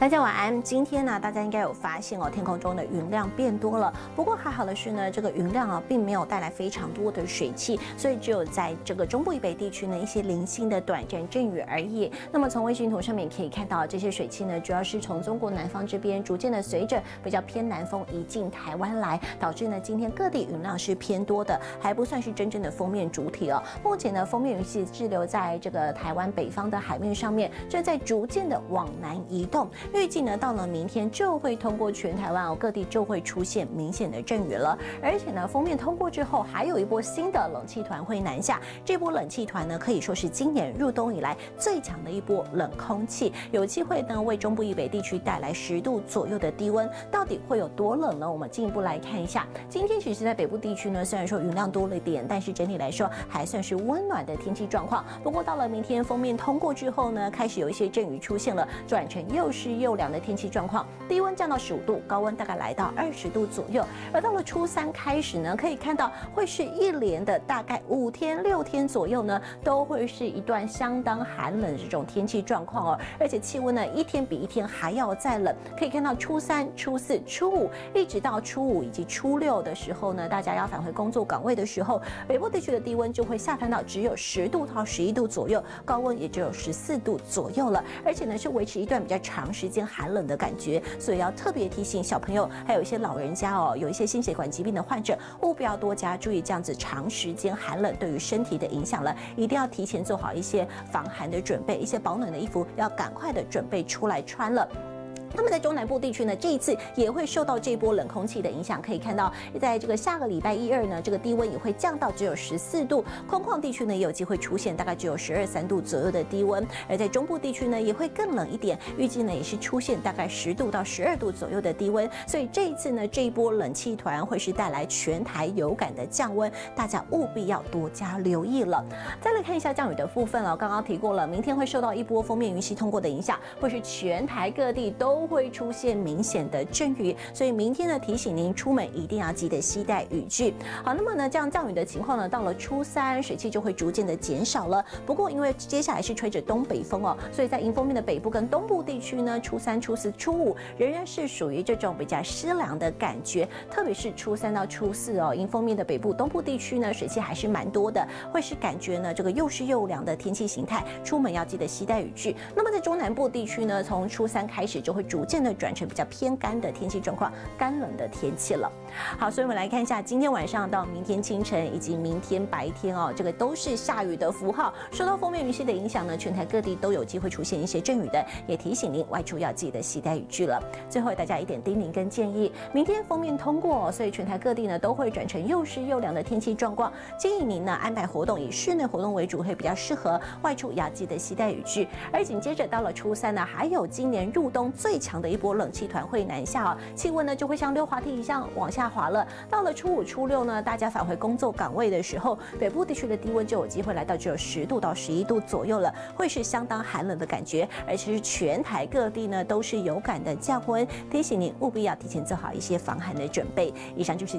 大家晚安。今天呢，大家应该有发现哦，天空中的云量变多了。不过还好的是呢，这个云量啊，并没有带来非常多的水汽，所以只有在这个中部以北地区呢，一些零星的短暂阵雨而已。那么从卫星图上面可以看到，这些水汽呢，主要是从中国南方这边逐渐的随着比较偏南风移进台湾来，导致呢今天各地云量是偏多的，还不算是真正的封面主体哦。目前呢，封面云系滞留在这个台湾北方的海面上面，正在逐渐的往南移动。预计呢，到了明天就会通过全台湾哦，各地就会出现明显的阵雨了。而且呢，封面通过之后，还有一波新的冷气团会南下。这波冷气团呢，可以说是今年入冬以来最强的一波冷空气，有机会呢为中部以北地区带来十度左右的低温。到底会有多冷呢？我们进一步来看一下。今天其实，在北部地区呢，虽然说云量多了一点，但是整体来说还算是温暖的天气状况。不过到了明天封面通过之后呢，开始有一些阵雨出现了，转成又是。又凉的天气状况，低温降到十五度，高温大概来到二十度左右。而到了初三开始呢，可以看到会是一连的大概五天六天左右呢，都会是一段相当寒冷的这种天气状况哦。而且气温呢，一天比一天还要再冷。可以看到初三、初四、初五，一直到初五以及初六的时候呢，大家要返回工作岗位的时候，北部地区的低温就会下探到只有十度到十一度左右，高温也只有十四度左右了。而且呢，是维持一段比较长时。间寒冷的感觉，所以要特别提醒小朋友，还有一些老人家哦，有一些心血管疾病的患者，务必要多加注意这样子长时间寒冷对于身体的影响了，一定要提前做好一些防寒的准备，一些保暖的衣服要赶快的准备出来穿了。那么在中南部地区呢，这一次也会受到这波冷空气的影响。可以看到，在这个下个礼拜一二呢，这个低温也会降到只有十四度，空旷地区呢也有机会出现大概只有十二三度左右的低温。而在中部地区呢，也会更冷一点，预计呢也是出现大概十度到十二度左右的低温。所以这一次呢，这一波冷气团会是带来全台有感的降温，大家务必要多加留意了。再来看一下降雨的部分了，刚刚提过了，明天会受到一波封面云系通过的影响，会是全台各地都。都会出现明显的阵雨，所以明天呢提醒您出门一定要记得携带雨具。好，那么呢这样降雨的情况呢，到了初三水汽就会逐渐的减少了。不过因为接下来是吹着东北风哦，所以在迎风面的北部跟东部地区呢，初三、初四、初五仍然是属于这种比较湿凉的感觉。特别是初三到初四哦，迎风面的北部、东部地区呢，水汽还是蛮多的，会是感觉呢这个又湿又凉的天气形态。出门要记得携带雨具。那么在中南部地区呢，从初三开始就会。逐渐的转成比较偏干的天气状况，干冷的天气了。好，所以我们来看一下今天晚上到明天清晨以及明天白天哦，这个都是下雨的符号。受到封面云系的影响呢，全台各地都有机会出现一些阵雨的，也提醒您外出要记得携带雨具了。最后大家一点叮咛跟建议，明天封面通过，所以全台各地呢都会转成又湿又凉的天气状况，建议您呢安排活动以室内活动为主，会比较适合。外出要记得携带雨具。而紧接着到了初三呢，还有今年入冬最强的一波冷气团会南下啊，气温呢就会像溜滑梯一样往下滑了。到了初五、初六呢，大家返回工作岗位的时候，北部地区的低温就有机会来到只有十度到十一度左右了，会是相当寒冷的感觉，而且是全台各地呢都是有感的降温，提醒您务必要提前做好一些防寒的准备。以上就是。